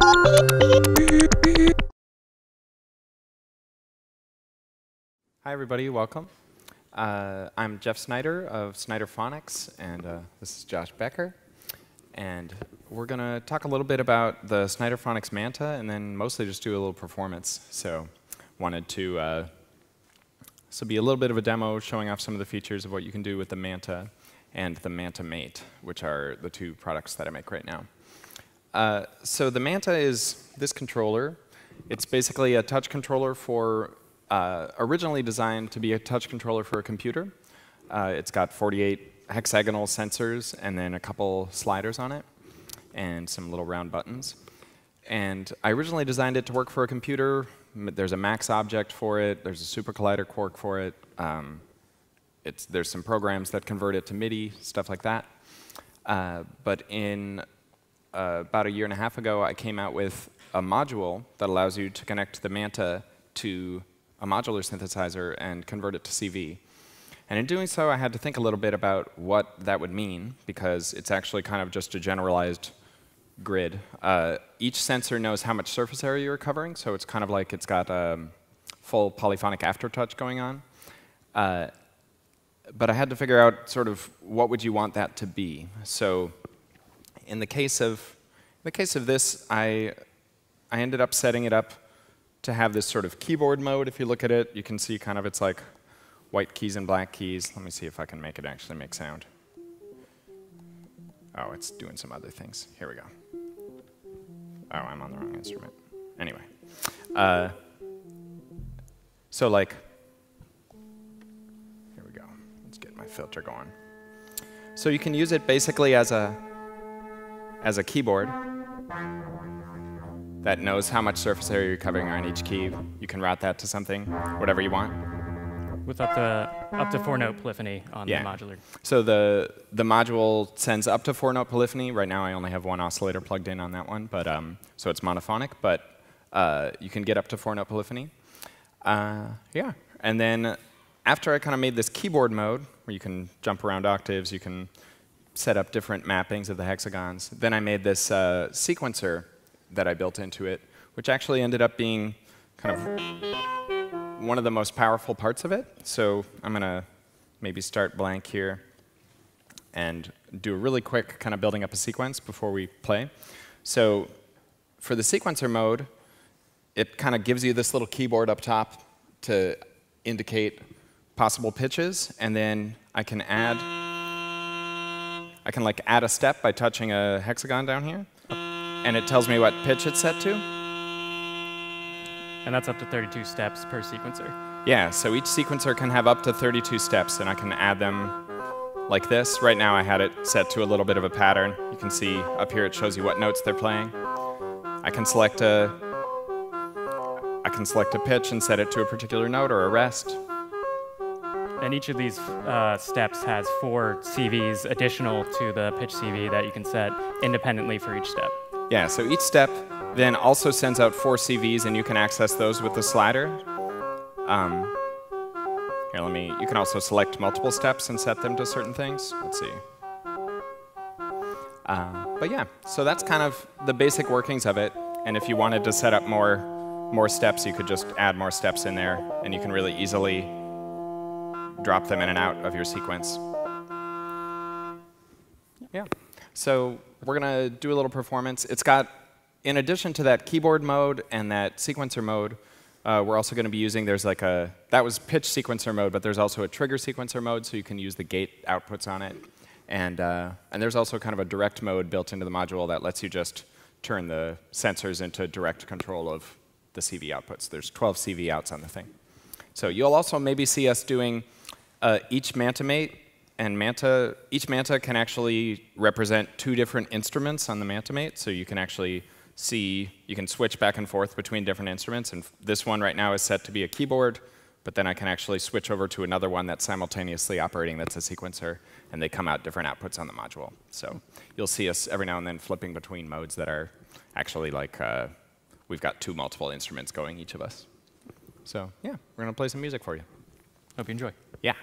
Hi, everybody. Welcome. Uh, I'm Jeff Snyder of Snyderphonics, and uh, this is Josh Becker. And we're going to talk a little bit about the Snyderphonics Manta, and then mostly just do a little performance. So, wanted to uh, so be a little bit of a demo showing off some of the features of what you can do with the Manta and the MantaMate, which are the two products that I make right now. Uh, so the Manta is this controller. It's basically a touch controller for uh, originally designed to be a touch controller for a computer. Uh, it's got 48 hexagonal sensors and then a couple sliders on it and some little round buttons. And I originally designed it to work for a computer. There's a Max object for it. There's a SuperCollider Quark for it. Um, there's some programs that convert it to MIDI, stuff like that. Uh, but in uh, about a year and a half ago, I came out with a module that allows you to connect the Manta to a modular synthesizer and convert it to CV. And in doing so, I had to think a little bit about what that would mean, because it's actually kind of just a generalized grid. Uh, each sensor knows how much surface area you're covering, so it's kind of like it's got a um, full polyphonic aftertouch going on. Uh, but I had to figure out sort of what would you want that to be. So in the case of in the case of this, I I ended up setting it up to have this sort of keyboard mode. If you look at it, you can see kind of it's like white keys and black keys. Let me see if I can make it actually make sound. Oh, it's doing some other things. Here we go. Oh, I'm on the wrong instrument. Anyway. Uh, so like, here we go. Let's get my filter going. So you can use it basically as a, as a keyboard that knows how much surface area you're covering on each key. You can route that to something, whatever you want. With up to up to four note polyphony on yeah. the modular. So the the module sends up to four note polyphony. Right now, I only have one oscillator plugged in on that one, but um, so it's monophonic. But uh, you can get up to four note polyphony. Uh, yeah, and then after I kind of made this keyboard mode, where you can jump around octaves, you can set up different mappings of the hexagons. Then I made this uh, sequencer that I built into it, which actually ended up being kind of one of the most powerful parts of it. So I'm going to maybe start blank here and do a really quick kind of building up a sequence before we play. So for the sequencer mode, it kind of gives you this little keyboard up top to indicate possible pitches, and then I can add, I can like add a step by touching a hexagon down here and it tells me what pitch it's set to. And that's up to 32 steps per sequencer. Yeah, so each sequencer can have up to 32 steps, and I can add them like this. Right now I had it set to a little bit of a pattern. You can see up here it shows you what notes they're playing. I can select a I can select a pitch and set it to a particular note or a rest. And each of these uh, steps has four CVs additional to the pitch CV that you can set independently for each step. Yeah, so each step then also sends out four CVs, and you can access those with the slider. Um, here, let me, you can also select multiple steps and set them to certain things. Let's see. Uh, but yeah, so that's kind of the basic workings of it. And if you wanted to set up more, more steps, you could just add more steps in there, and you can really easily drop them in and out of your sequence. Yeah. So we're going to do a little performance. It's got, in addition to that keyboard mode and that sequencer mode, uh, we're also going to be using, there's like a, that was pitch sequencer mode, but there's also a trigger sequencer mode, so you can use the gate outputs on it. And, uh, and there's also kind of a direct mode built into the module that lets you just turn the sensors into direct control of the CV outputs. There's 12 CV outs on the thing. So you'll also maybe see us doing uh, each MantaMate and Manta, each Manta can actually represent two different instruments on the MantaMate, so you can actually see, you can switch back and forth between different instruments, and this one right now is set to be a keyboard, but then I can actually switch over to another one that's simultaneously operating that's a sequencer, and they come out different outputs on the module. So you'll see us every now and then flipping between modes that are actually like, uh, we've got two multiple instruments going, each of us. So yeah, we're going to play some music for you. Hope you enjoy. Yeah.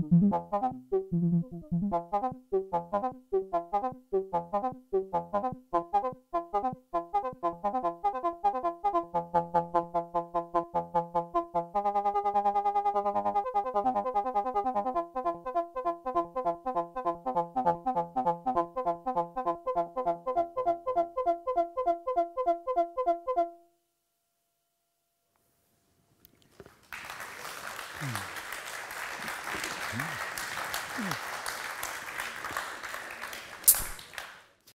Thank you.